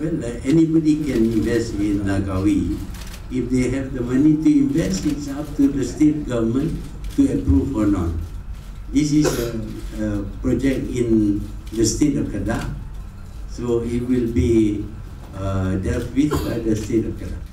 Well, uh, anybody can invest in Langkawi. If they have the money to invest, it's up to the state government to approve or not. This is a, a project in the state of Kedah, so it will be uh, dealt with by the state of Kedah.